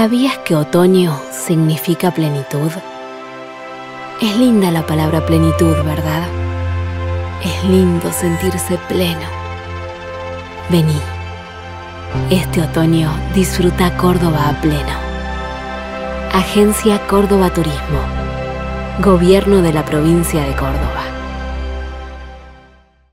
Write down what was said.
¿Sabías que otoño significa plenitud? Es linda la palabra plenitud, ¿verdad? Es lindo sentirse pleno. Vení. Este otoño disfruta Córdoba a pleno. Agencia Córdoba Turismo. Gobierno de la provincia de Córdoba.